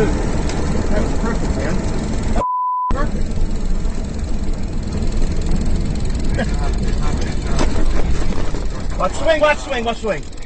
good. That was perfect, man. That was perfect. watch swing, watch swing, watch swing.